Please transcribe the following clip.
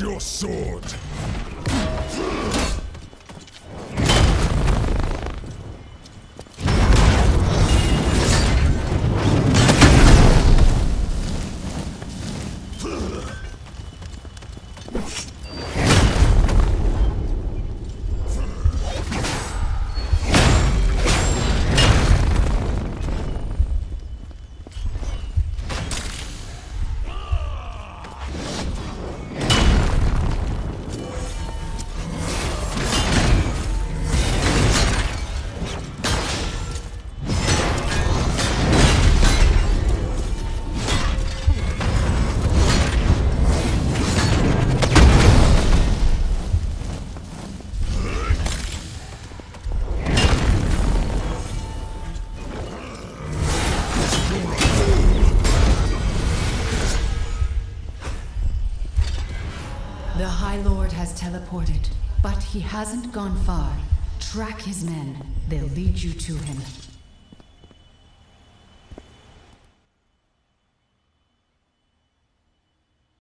Your sword. The High Lord has teleported, but he hasn't gone far. Track his men. They'll lead you to him.